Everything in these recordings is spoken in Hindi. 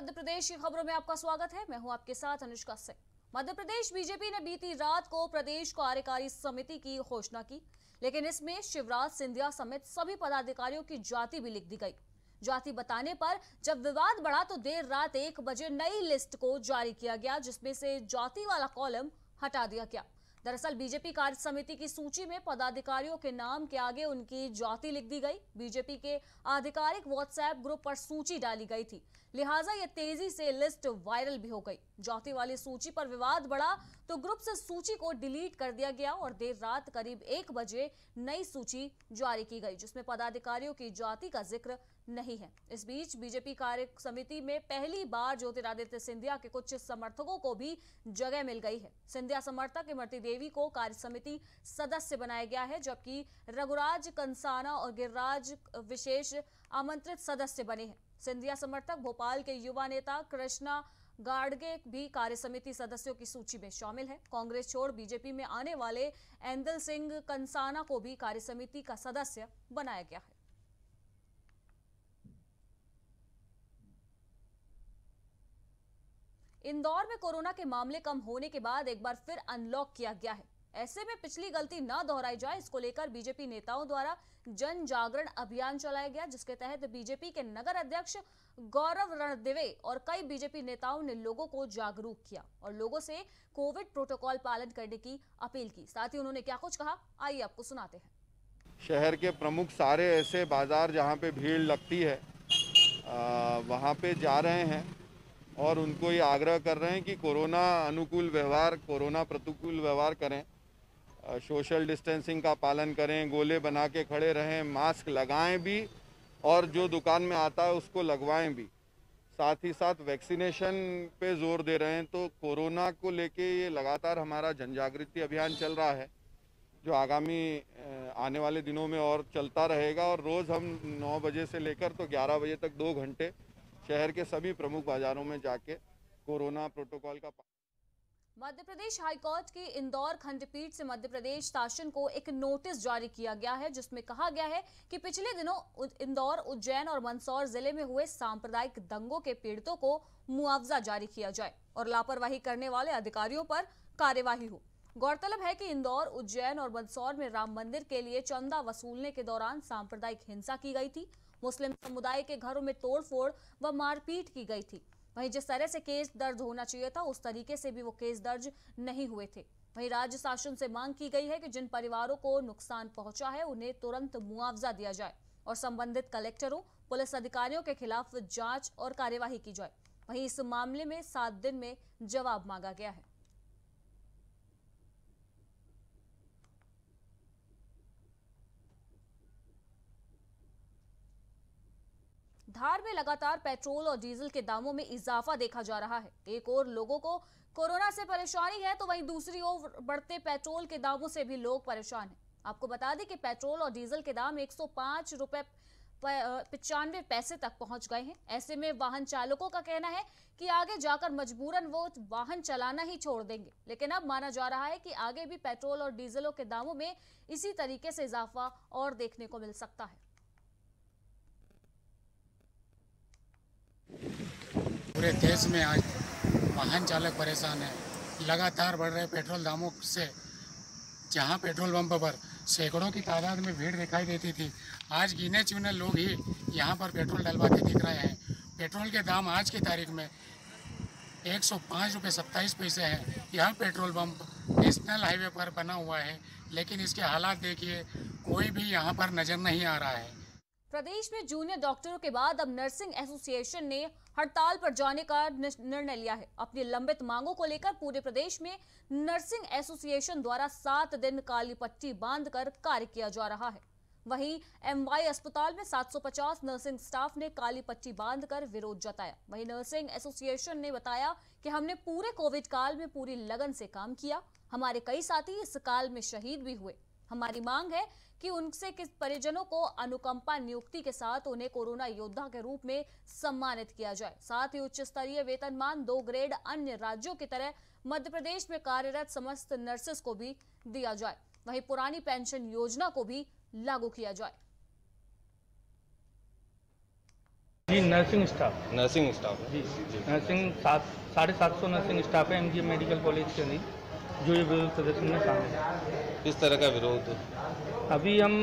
मध्य प्रदेश की खबरों में आपका स्वागत है। मैं हूँ आपके साथ अनुष्का सिंह। मध्य प्रदेश बीजेपी ने बीती रात को प्रदेश कार्यकारी समिति की घोषणा की, लेकिन इसमें शिवराज सिंधिया समेत सभी पदाधिकारियों की जाति भी लिख दी गई। जाति बताने पर जब विवाद बढ़ा तो देर रात एक बजे नई लिस्ट को जारी किया गया, जिसमें से जाति वाला कॉलम हटा दिया गया। दरअसल बीजेपी कार्य समिति की सूची में पदाधिकारियों के नाम के आगे उनकी जाति लिख दी गई। बीजेपी के आधिकारिक व्हाट्सएप ग्रुप पर सूची डाली गई थी। लिहाजा ये तेज़ी से लिस्ट वायरल भी हो गई। जाति वाली सूची पर विवाद बढ़ा तो ग्रुप से सूची को डिलीट कर दिया गया और देर रात करीब एक बजे नई सूची जारी की गई, जिसमें पदाधिकारियों की जाति का ज़िक्र नहीं है। इस बीच बीजेपी कार्य समिति में पहली बार ज्योतिरादित्य सिंधिया के कुछ समर्थकों को भी जगह मिल गई है। सिंधिया समर्थक इमरती देवी को कार्य समिति सदस्य बनाया गया है, जबकि रघुराज कंसाना और गिरिराज विशेष आमंत्रित सदस्य बने हैं। सिंधिया समर्थक भोपाल के युवा नेता कृष्णा गाड़गे भी कार्य समिति सदस्यों की सूची में शामिल है। कांग्रेस छोड़ बीजेपी में आने वाले एंदल सिंह कंसाना को भी कार्य समिति का सदस्य बनाया गया है। इंदौर में कोरोना के मामले कम होने के बाद एक बार फिर अनलॉक किया गया है। ऐसे में पिछली गलती न दोहराई जाए इसको लेकर बीजेपी नेताओं द्वारा जन जागरण अभियान चलाया गया जिसके तहत बीजेपी के नगर अध्यक्ष गौरव रणदिवे और कई बीजेपी नेताओं ने लोगों को जागरूक किया और लोगों से कोविड प्रोटोकॉल पालन करने की अपील की। साथ ही उन्होंने क्या कुछ कहा आइए आपको सुनाते हैं। शहर के प्रमुख सारे ऐसे बाज़ार जहाँ पे भीड़ लगती है आ, वहाँ पे जा रहे हैं। और उनको ये आग्रह कर रहे हैं कि कोरोना अनुकूल व्यवहार, कोरोना प्रतिकूल व्यवहार करें। सोशल डिस्टेंसिंग का पालन करें, गोले बना के खड़े रहें मास्क लगाएँ भी और जो दुकान में आता है उसको लगवाएँ भी। साथ ही साथ वैक्सीनेशन पे ज़ोर दे रहे हैं तो कोरोना को लेके ये लगातार हमारा जनजागृति अभियान चल रहा है, जो आगामी आने वाले दिनों में और चलता रहेगा। और रोज़ हम 9 बजे से लेकर तो 11 बजे तक दो घंटे शहर के सभी प्रमुख बाजारों में जाके कोरोना प्रोटोकॉल का मध्य प्रदेश हाईकोर्ट की इंदौर खंडपीठ से मध्य प्रदेश शासन को एक नोटिस जारी किया गया है, जिसमें कहा गया है कि पिछले दिनों इंदौर, उज्जैन और मंदसौर ज़िले में हुए सांप्रदायिक दंगों के पीड़ितों को मुआवजा जारी किया जाए और लापरवाही करने वाले अधिकारियों पर कार्यवाही हो। गौरतलब है कि इंदौर, उज्जैन और मंदसौर में राम मंदिर के लिए चंदा वसूलने के दौरान सांप्रदायिक हिंसा की गई थी मुस्लिम समुदाय के घरों में तोड़फोड़ व मारपीट की गई थी। वहीं जिस तरह से केस दर्ज होना चाहिए था, उस तरीके से भी वो केस दर्ज नहीं हुए थे। वहीं राज्य शासन से मांग की गई है कि जिन परिवारों को नुकसान पहुँचा है, उन्हें तुरंत मुआवजा दिया जाए और संबंधित कलेक्टरों, पुलिस अधिकारियों के खिलाफ जाँच और कार्यवाही की जाए। वहीं इस मामले में सात दिन में जवाब मांगा गया है। धार में लगातार पेट्रोल और डीजल के दामों में इजाफा देखा जा रहा है। एक और लोगों को कोरोना से परेशानी है तो वहीं दूसरी ओर बढ़ते पेट्रोल के दामों से भी लोग परेशान हैं। आपको बता दें कि पेट्रोल और डीजल के दाम 105 रुपए पचानवे पैसे तक पहुँच गए हैं। ऐसे में वाहन चालकों का कहना है कि आगे जाकर मजबूरन वो वाहन चलाना ही छोड़ देंगे। लेकिन अब माना जा रहा है कि आगे भी पेट्रोल और डीजलों के दामों में इसी तरीके से इजाफा और देखने को मिल सकता है। पूरे देश में आज वाहन चालक परेशान है। लगातार बढ़ रहे पेट्रोल दामों से, जहाँ पेट्रोल पंप पर सैकड़ों की तादाद में भीड़ दिखाई देती थी, आज गिने चुने लोग ही यहाँ पर पेट्रोल डलवाते दिख रहे हैं। पेट्रोल के दाम आज की तारीख में एक सौ पाँच रुपये सत्ताईस पैसे हैं। यह पेट्रोल पंप नेशनल हाईवे पर बना हुआ है, लेकिन इसके हालात देखिए, कोई भी यहाँ पर नज़र नहीं आ रहा है। प्रदेश में जूनियर डॉक्टरों के बाद अब नर्सिंग एसोसिएशन ने हड़ताल पर जाने का निर्णय लिया है। अपनी लंबित मांगों को लेकर पूरे प्रदेश में नर्सिंग एसोसिएशन द्वारा सात दिन काली पट्टी बांधकर कार्य किया जा रहा है। वहीं एमवाई अस्पताल में 750 नर्सिंग स्टाफ ने काली पट्टी बांधकर विरोध जताया। वहीं नर्सिंग एसोसिएशन ने बताया कि हमने पूरे कोविड काल में पूरी लगन से काम किया। हमारे कई साथी इस काल में शहीद भी हुए। हमारी मांग है कि उनसे किस परिजनों को अनुकंपा नियुक्ति के साथ उन्हें कोरोना योद्धा के रूप में सम्मानित किया जाए। साथ ही उच्च स्तरीय वेतनमान दो ग्रेड अन्य राज्यों की तरह मध्य प्रदेश में कार्यरत समस्त नर्सेस को भी दिया जाए। वहीं पुरानी पेंशन योजना को भी लागू किया जाए। जी नर्सिंग स्टाफ। Nursing staff. है जी नर्सिंग सात साढ़े सात सौ नर्सिंग स्टाफ है एम मेडिकल कॉलेज के अंदर जो ये विरोध प्रदर्शन में शामिल है। किस तरह का विरोध? अभी हम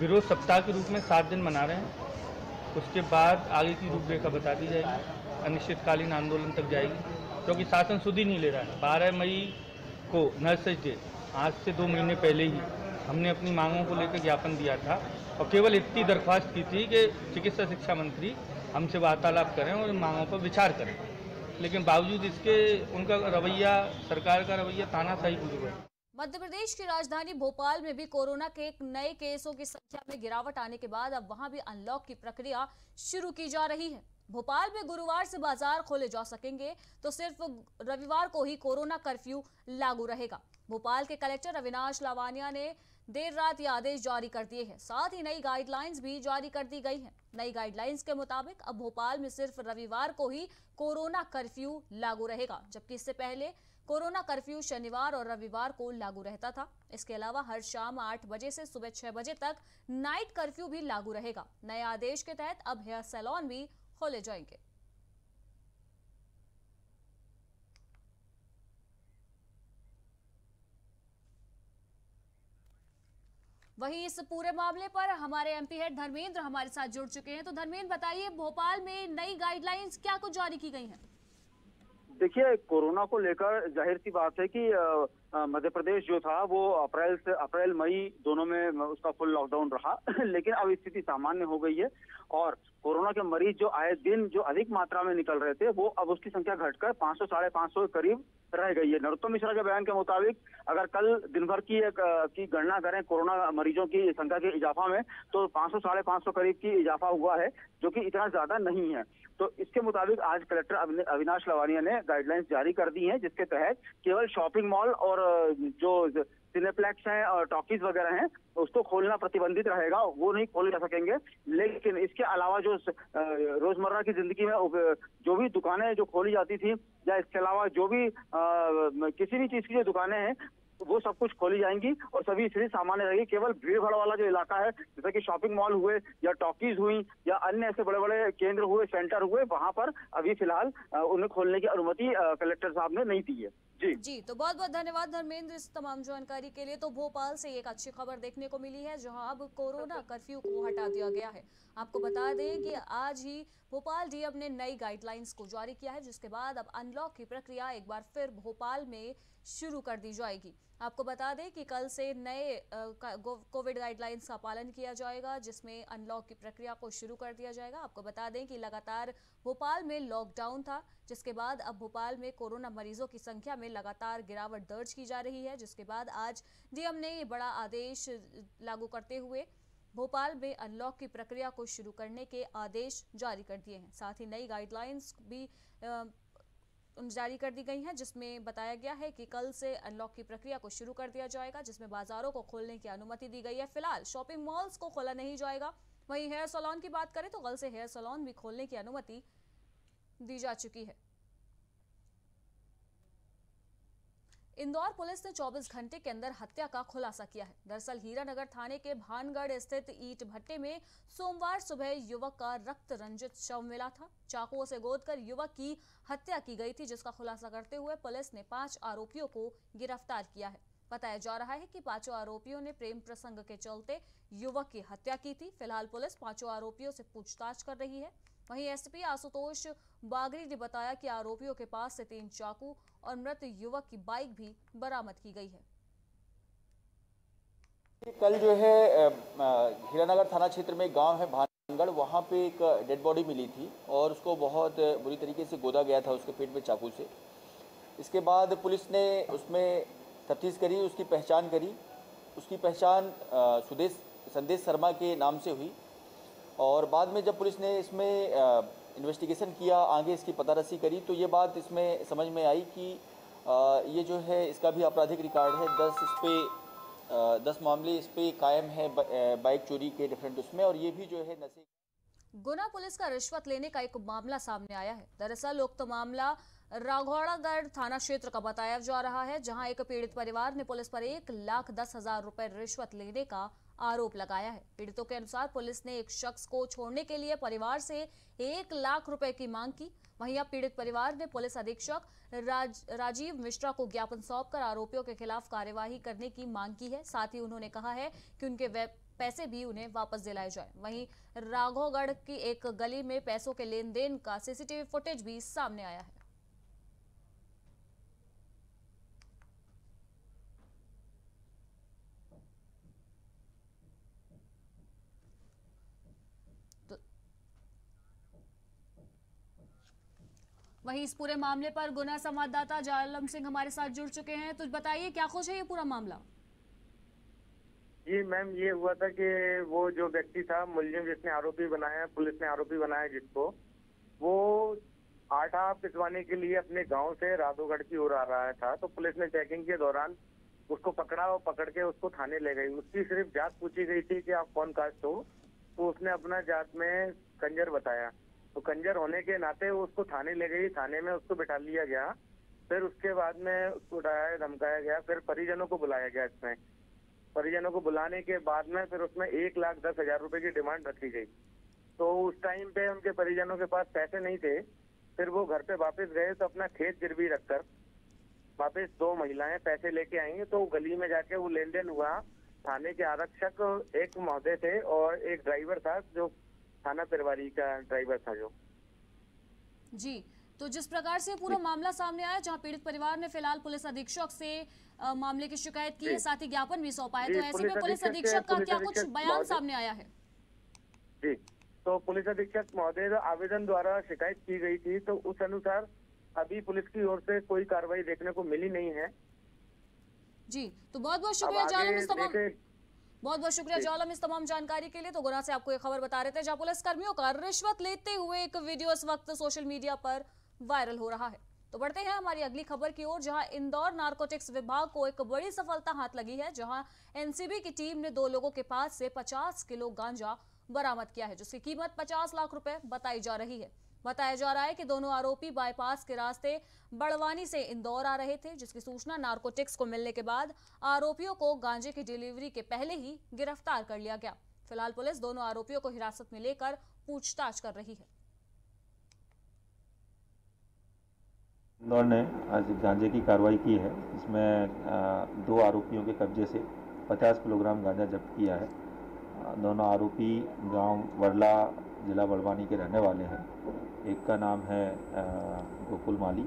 विरोध सप्ताह के रूप में सात दिन मना रहे हैं। उसके बाद आगे की रूपरेखा बता दी जाएगी। अनिश्चितकालीन आंदोलन तक जाएगी। क्योंकि शासन सुध ही नहीं ले रहा है। बारह मई को नर्सेज डे आज से दो महीने पहले ही हमने अपनी मांगों को लेकर ज्ञापन दिया था और केवल इतनी दरख्वास्त की थी कि चिकित्सा शिक्षा मंत्री हमसे वार्तालाप करें और इन मांगों पर विचार करें। लेकिन बावजूद इसके उनका रवैया, सरकार का रवैया तानाशाही पूरी है। मध्य प्रदेश की राजधानी भोपाल में भी कोरोना के एक नए केसों की संख्या में गिरावट आने के बाद अब वहाँ भी अनलॉक की प्रक्रिया शुरू की जा रही है। भोपाल में गुरुवार से बाज़ार खोले जा सकेंगे तो सिर्फ़ रविवार को ही कोरोना कर्फ्यू लागू रहेगा। भोपाल के कलेक्टर अविनाश लावानिया ने देर रात ये आदेश जारी कर दिए हैं। साथ ही नई गाइडलाइंस भी जारी कर दी गई हैं। नई गाइडलाइंस के मुताबिक अब भोपाल में सिर्फ़ रविवार को ही कोरोना कर्फ्यू लागू रहेगा, जबकि इससे पहले कोरोना कर्फ्यू शनिवार और रविवार को लागू रहता था। इसके अलावा हर शाम आठ बजे से सुबह छह बजे तक नाइट कर्फ्यू भी लागू रहेगा। नए आदेश के तहत अब हेयर सैलॉन भी खोले जाएँगे। वहीं इस पूरे मामले पर हमारे एमपी हेड धर्मेंद्र हमारे साथ जुड़ चुके हैं। तो धर्मेंद्र, बताइए, भोपाल में नई गाइडलाइंस क्या कुछ जारी की गई है? देखिए, कोरोना को लेकर ज़ाहिर सी बात है कि मध्य प्रदेश जो था, वो अप्रैल से अप्रैल, मई दोनों में उसका फुल लॉकडाउन रहा। लेकिन अब स्थिति सामान्य हो गई है और कोरोना के मरीज़ जो आए दिन जो अधिक मात्रा में निकल रहे थे, वो अब उसकी संख्या घटकर 500 साढ़े पाँच सौ के करीब रह गई है। नरोत्तम मिश्रा के बयान के मुताबिक, अगर कल दिन भर की एक की गणना करें कोरोना मरीजों की संख्या के इजाफा में तो 500 साढ़े पाँच सौ करीब की इजाफा हुआ है, जो कि इतना ज़्यादा नहीं है। तो इसके मुताबिक आज कलेक्टर अविनाश लवानिया ने गाइडलाइंस जारी कर दी है, जिसके तहत केवल शॉपिंग मॉल और जो सिनेप्लेक्स हैं और टॉकीज वगैरह हैं, उसको खोलना प्रतिबंधित रहेगा, वो नहीं खोले जा सकेंगे। लेकिन इसके अलावा जो रोज़मर्रा की ज़िंदगी में जो भी दुकानें जो खोली जाती थी, या इसके अलावा जो भी किसी भी चीज़ की जो दुकानें हैं वो सब कुछ खोली जाएँगी और सभी स्थिति सामान्य रहेगी। केवल भीड़ भाड़ वाला जो इलाका है, जैसे कि शॉपिंग मॉल हुए या टॉकीज हुई या अन्य ऐसे बड़े बड़े केंद्र हुए सेंटर हुए, वहाँ पर अभी फ़िलहाल उन्हें खोलने की अनुमति कलेक्टर साहब ने नहीं दी है। जी। जी तो बहुत बहुत धन्यवाद धर्मेंद्र इस तमाम जानकारी के लिए। तो भोपाल से एक अच्छी खबर देखने को मिली है जहाँ अब कोरोना कर्फ्यू को हटा दिया गया है। आपको बता दें कि आज ही भोपाल डीएम ने नई गाइडलाइंस को जारी किया है जिसके बाद अब अनलॉक की प्रक्रिया एक बार फिर भोपाल में शुरू कर दी जाएगी। आपको बता दें कि कल से नए कोविड गाइडलाइंस का पालन किया जाएगा जिसमें अनलॉक की प्रक्रिया को शुरू कर दिया जाएगा। आपको बता दें कि लगातार भोपाल में लॉकडाउन था जिसके बाद अब भोपाल में कोरोना मरीजों की संख्या में लगातार गिरावट दर्ज की जा रही है, जिसके बाद आज डीएम ने ये बड़ा आदेश लागू करते हुए भोपाल में अनलॉक की प्रक्रिया को शुरू करने के आदेश जारी कर दिए हैं। साथ ही नई गाइडलाइंस भी जारी कर दी गई हैं, जिसमें बताया गया है कि कल से अनलॉक की प्रक्रिया को शुरू कर दिया जाएगा, जिसमें बाजारों को खोलने की अनुमति दी गई है। फ़िलहाल शॉपिंग मॉल्स को खोला नहीं जाएगा। वहीं हेयर सलोन की बात करें तो कल से हेयर सलोन भी खोलने की अनुमति दी जा चुकी है। इंदौर पुलिस ने 24 घंटे के अंदर हत्या का खुलासा किया है। दरअसल हीरानगर थाने के भानगढ़ स्थित ईट भट्टे में सोमवार सुबह युवक का रक्त रंजित शव मिला था। चाकुओं से गोदकर युवक की हत्या की गई थी, जिसका खुलासा करते हुए पुलिस ने पाँच आरोपियों को गिरफ़्तार किया है। बताया जा रहा है कि पाँचों आरोपियों ने प्रेम प्रसंग के चलते युवक की हत्या की थी। फ़िलहाल पुलिस पाँचों आरोपियों से पूछताछ कर रही है। वहीं एसपी आशुतोष बागरी ने बताया कि आरोपियों के पास से तीन चाकू और मृत युवक की बाइक भी बरामद की गई है। कल जो है हीरानगर थाना क्षेत्र में गाँव है, भानगढ़, वहाँ पे एक डेड बॉडी मिली थी और उसको बहुत बुरी तरीके से गोदा गया था उसके पेट में चाकू से। इसके बाद पुलिस ने उसमें तफ्तीश करी, उसकी पहचान करी। उसकी पहचान सुदेश, संदेश शर्मा के नाम से हुई। और बाद में जब पुलिस ने इसमें इन्वेस्टिगेशन किया, आगे इसकी पता रसी करी तो ये बात इसमें समझ में आई कि ये जो है, इसका भी आपराधिक रिकॉर्ड है। दस इस पर दस मामले इस पर कायम है बाइक चोरी के डिफरेंट उसमें और ये भी जो है, नशे गुना पुलिस का रिश्वत लेने का एक मामला सामने आया है। दरअसल उक्त मामला राघौड़ागढ़ थाना क्षेत्र का बताया जा रहा है, जहाँ एक पीड़ित परिवार ने पुलिस पर एक लाख दस हज़ार रुपए रिश्वत लेने का आरोप लगाया है। पीड़ितों के अनुसार पुलिस ने एक शख्स को छोड़ने के लिए परिवार से एक लाख रुपए की मांग की। वहीं अब पीड़ित परिवार ने पुलिस अधीक्षक राज, राजीव मिश्रा को ज्ञापन सौंपकर आरोपियों के खिलाफ कार्यवाही करने की मांग की है। साथ ही उन्होंने कहा है कि उनके पैसे भी उन्हें वापस दिलाए जाए। वहीं राघोगढ़ की एक गली में पैसों के लेन देन का सीसीटीवी फुटेज भी सामने आया है। वहीं इस पूरे मामले पर गुना संवाददाता जालम सिंह हमारे साथ जुड़ चुके हैं। तो बताइए, क्या कुछ है ये पूरा मामला? जी मैम, ये हुआ था कि वो जो व्यक्ति था, मुलजिम जिसने आरोपी बनाया, पुलिस ने आरोपी बनाया जिसको, वो आटा पिसवाने के लिए अपने गाँव से राधोगढ़ की ओर आ रहा था। तो पुलिस ने चेकिंग के दौरान उसको पकड़ा और पकड़ के उसको थाने ले गई। उसकी सिर्फ़ जात पूछी गई थी कि आप कौन कास्ट हो। तो उसने अपना जात में कंजर बताया। तो कंजर होने के नाते वो उसको थाने ले गई, थाने में उसको बिठा लिया गया। फिर उसके बाद में उसको डराया धमकाया गया, फिर परिजनों को बुलाया गया इसमें। परिजनों को बुलाने के बाद में फिर उसमें एक लाख दस हज़ार रुपए की डिमांड रखी गई। तो उस टाइम पे उनके परिजनों के पास पैसे नहीं थे। फिर वो घर पे वापस गए तो अपना खेत गिरवी रखकर वापस दो महिलाएँ पैसे लेके आएँगे तो गली में जाके वो लेन हुआ। थाने के आरक्षक एक महोदय थे और एक ड्राइवर था जो थाना परवारी का ड्राइवर था जो। जी तो जिस प्रकार से पूरा मामला सामने आया जहाँ पीड़ित परिवार ने फ़िलहाल पुलिस अधीक्षक से आ, मामले की शिकायत की है साथ ही ज्ञापन भी सौंपा है तो ऐसे में पुलिस अधीक्षक का क्या कुछ बयान सामने आया है? जी तो पुलिस अधीक्षक महोदय आवेदन द्वारा शिकायत की गई थी तो उस अनुसार अभी पुलिस की ओर से कोई कार्रवाई देखने को मिली नहीं है। जी तो बहुत बहुत शुक्रिया बहुत बहुत शुक्रिया जालम इस तमाम जानकारी के लिए। तो गुना से आपको एक खबर बता रहे थे जहाँ पुलिस कर्मियों का रिश्वत लेते हुए एक वीडियो इस वक्त सोशल मीडिया पर वायरल हो रहा है। तो बढ़ते हैं हमारी अगली खबर की ओर जहाँ इंदौर नारकोटिक्स विभाग को एक बड़ी सफलता हाथ लगी है जहाँ एनसीबी की टीम ने दो लोगों के पास से 50 किलो गांजा बरामद किया है जिसकी कीमत 50 लाख रुपए बताई जा रही है। बताया जा रहा है कि दोनों आरोपी बाईपास के रास्ते बड़वानी से इंदौर आ रहे थे, जिसकी सूचना नार्कोटिक्स को मिलने के बाद आरोपियों को गांजे की डिलीवरी के पहले ही गिरफ़्तार कर लिया गया। फ़िलहाल पुलिस दोनों आरोपियों को हिरासत में लेकर पूछताछ कर रही है। इंदौर ने आज गांजे की कार्रवाई की है इसमें दो आरोपियों के कब्जे से 50 किलोग्राम गांजा जब्त किया है। दोनों आरोपी गाँव वरला जिला बड़वानी के रहने वाले हैं। एक का नाम है गोकुल माली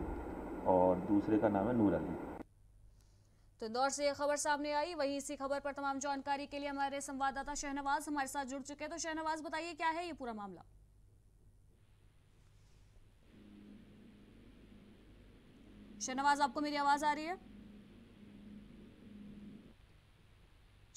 और दूसरे का नाम है नूर अली। तो इंदौर से खबर सामने आई। वही इसी खबर पर तमाम जानकारी के लिए हमारे संवाददाता शहनवाज हमारे साथ जुड़ चुके हैं। तो शहनवाज, बताइए क्या है ये पूरा मामला? शहनवाज, आपको मेरी आवाज़ आ रही है?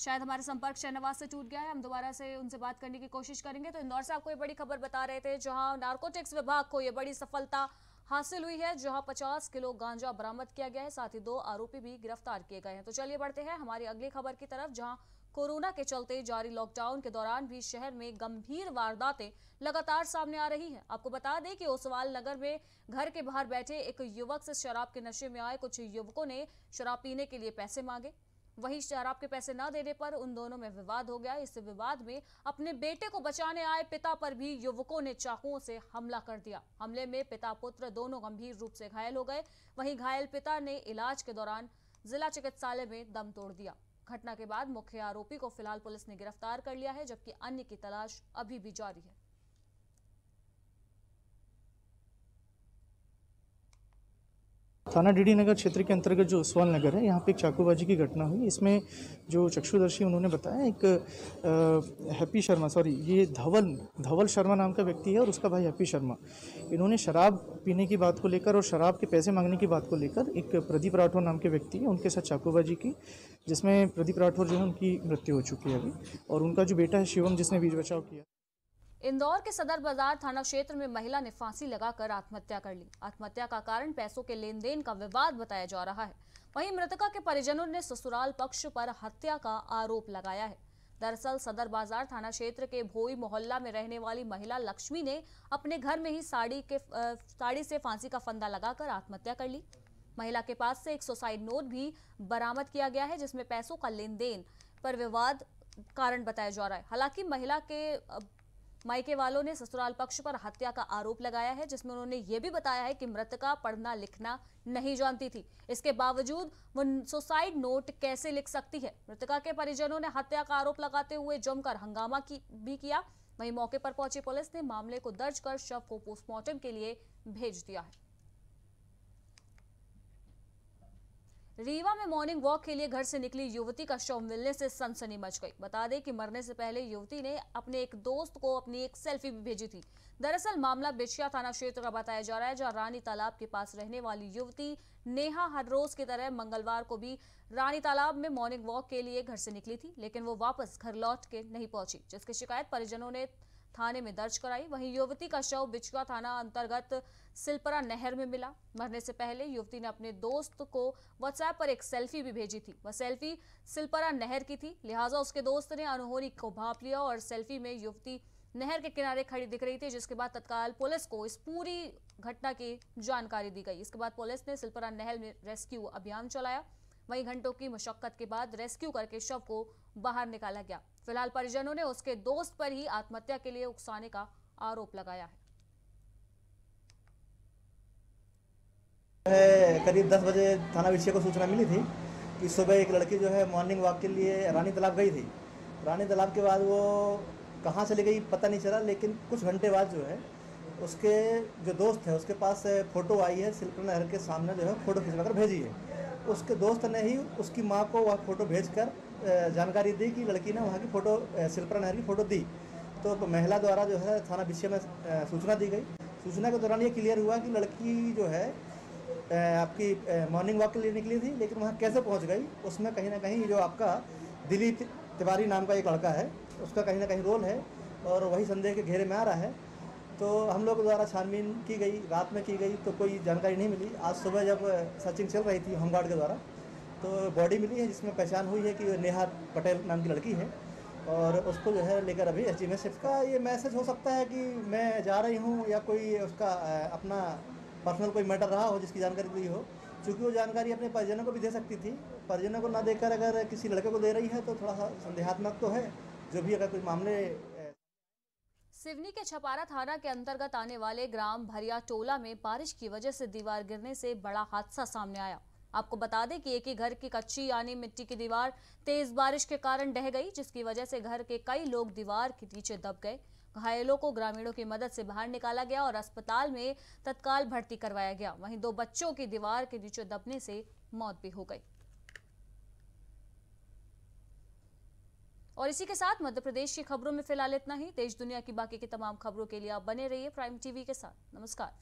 शायद हमारे संपर्क शहनवाज से टूट गया है, हम दोबारा से उनसे बात करने की कोशिश करेंगे। तो इंदौर से आपको ये बड़ी खबर बता रहे थे, जहाँ नार्कोटिक्स विभाग को ये बड़ी सफलता हासिल हुई है, जहाँ 50 किलो गांजा बरामद किया गया है, साथ ही दो आरोपी भी गिरफ़्तार किए गए हैं। तो चलिए बढ़ते हैं हमारी अगली खबर की तरफ़, जहाँ कोरोना के चलते जारी लॉकडाउन के दौरान भी शहर में गंभीर वारदातें लगातार सामने आ रही हैं। आपको बता दें कि ओसवाल नगर में घर के बाहर बैठे एक युवक से शराब के नशे में आए, कुछ युवकों ने शराब पीने के लिए पैसे मांगे। वहीं शराब के पैसे न देने पर उन दोनों में विवाद हो गया। इस विवाद में अपने बेटे को बचाने आए पिता पर भी युवकों ने चाकुओं से हमला कर दिया। हमले में पिता पुत्र दोनों गंभीर रूप से घायल हो गए। वहीं घायल पिता ने इलाज के दौरान जिला चिकित्सालय में दम तोड़ दिया। घटना के बाद मुख्य आरोपी को फ़िलहाल पुलिस ने गिरफ़्तार कर लिया है, जबकि अन्य की तलाश अभी भी जारी है। थाना डीडी नगर क्षेत्र के अंतर्गत जो उसवाल नगर है, यहाँ पे एक चाकूबाजी की घटना हुई। इसमें जो चक्षुदर्शी उन्होंने बताया, एक हैप्पी शर्मा, सॉरी, ये धवल धवल शर्मा नाम का व्यक्ति है और उसका भाई हैप्पी शर्मा। इन्होंने शराब पीने की बात को लेकर और शराब के पैसे मांगने की बात को लेकर एक प्रदीप राठौर नाम के व्यक्ति है, उनके साथ चाकूबाजी की, जिसमें प्रदीप राठौर जो है, उनकी मृत्यु हो चुकी है अभी। और उनका जो बेटा है, शिवम, जिसने बीज बचाव किया। इंदौर के सदर बाज़ार थाना क्षेत्र में महिला ने फांसी लगाकर आत्महत्या कर ली। आत्महत्या का कारण पैसों के लेन देन का विवाद बताया जा रहा है। वहीं मृतका के परिजनों ने ससुराल पक्ष पर हत्या का आरोप लगाया है। दरअसल सदर बाज़ार थाना क्षेत्र के भोई मोहल्ला में रहने वाली महिला लक्ष्मी ने अपने घर में ही साड़ी के साड़ी से फांसी का फंदा लगाकर आत्महत्या कर ली। महिला के पास से एक सुसाइड नोट भी बरामद किया गया है, जिसमें पैसों का लेन देन पर विवाद कारण बताया जा रहा है। हालाँकि महिला के मायके वालों ने ससुराल पक्ष पर हत्या का आरोप लगाया है, जिसमें उन्होंने ये भी बताया है कि मृतका पढ़ना लिखना नहीं जानती थी। इसके बावजूद वो सुसाइड नोट कैसे लिख सकती है? मृतका के परिजनों ने हत्या का आरोप लगाते हुए जमकर हंगामा की, भी किया। वहीं मौके पर पहुँची पुलिस ने मामले को दर्ज कर शव को पोस्टमार्टम के लिए भेज दिया है। रीवा में मॉर्निंग वॉक के लिए घर से निकली युवती का शव मिलने से सनसनी मच गई। बता दें कि मरने से पहले युवती ने अपने एक दोस्त को अपनी एक सेल्फी भी भेजी थी। दरअसल मामला बिछिया थाना क्षेत्र का बताया जा रहा है, जहाँ रानी तालाब के पास रहने वाली युवती नेहा हर रोज की तरह मंगलवार को भी रानी तालाब में मॉर्निंग वॉक के लिए घर से निकली थी, लेकिन वो वापस घर लौट के नहीं पहुँची, जिसकी शिकायत परिजनों ने थाने में दर्ज कराई। वहीं युवती का शव बिचुआ थाना अंतर्गत सिलपरा नहर में मिला। मरने से पहले युवती ने अपने दोस्त को व्हाट्सएप पर एक सेल्फी भी भेजी थी। वह सेल्फी सिलपरा नहर की थी, लिहाजा उसके दोस्त ने अनहोनी को भाप लिया और सेल्फी में युवती नहर के किनारे खड़ी दिख रही थी, जिसके बाद तत्काल पुलिस को इस पूरी घटना की जानकारी दी गई। इसके बाद पुलिस ने सिलपरा नहर में रेस्क्यू अभियान चलाया। वहीं घंटों की मुशक्कत के बाद रेस्क्यू करके शव को बाहर निकाला गया। फ़िलहाल परिजनों ने उसके दोस्त पर ही आत्महत्या के लिए उकसाने का आरोप लगाया है। करीब 10 बजे थाना विषय को सूचना मिली थी कि सुबह एक लड़की जो है मॉर्निंग वॉक के लिए रानी तालाब गई थी। रानी तालाब के बाद वो कहाँ चली गई पता नहीं चला, लेकिन कुछ घंटे बाद जो है उसके जो दोस्त है, उसके पास फ़ोटो आई है सिल्कर नहर के सामने जो है फ़ोटो खिंचवा कर भेजी है। उसके दोस्त ने ही उसकी माँ को वह फ़ोटो भेज कर जानकारी दी कि लड़की ने वहाँ की फ़ोटो सिल्परा नहर की फ़ोटो दी। तो महिला द्वारा जो है थाना विषय में सूचना दी गई। सूचना के दौरान ये क्लियर हुआ कि लड़की जो है आपकी मॉर्निंग वॉक के लिए निकली थी, लेकिन वहाँ कैसे पहुँच गई, उसमें कहीं ना कहीं जो आपका दिली तिवारी नाम का एक लड़का है, उसका कहीं ना कहीं रोल है और वही संदेह के घेरे में आ रहा है। तो हम लोग द्वारा छानबीन की गई, रात में की गई तो कोई जानकारी नहीं मिली। आज सुबह जब सर्चिंग चल रही थी होमगार्ड के द्वारा तो बॉडी मिली है जिसमें पहचान हुई है कि नेहा पटेल नाम की लड़की है और उसको जो है लेकर अभी एस डी का ये मैसेज हो सकता है कि मैं जा रही हूँ या कोई उसका अपना पर्सनल कोई मैटर रहा हो जिसकी जानकारी दी हो चूँकि वो जानकारी अपने परिजनों को भी दे सकती थी। परिजनों को ना देकर अगर किसी लड़के को दे रही है तो थोड़ा सा संदेहात्मक तो है, जो भी अगर कोई मामले सिवनी के छपारा थाना के अंतर्गत आने वाले ग्राम भरिया टोला में बारिश की वजह से दीवार गिरने से बड़ा हादसा सामने आया। आपको बता दें कि एक ही घर की कच्ची यानी मिट्टी की दीवार तेज बारिश के कारण ढह गई, जिसकी वजह से घर के कई लोग दीवार के नीचे दब गए। घायलों को ग्रामीणों की मदद से बाहर निकाला गया और अस्पताल में तत्काल भर्ती करवाया गया। वहीं दो बच्चों की दीवार के नीचे दबने से मौत भी हो गई। और इसी के साथ मध्य प्रदेश की खबरों में फ़िलहाल इतना ही। देश दुनिया की बाकी की तमाम खबरों के लिए आप बने रहिए प्राइम टीवी के साथ। नमस्कार।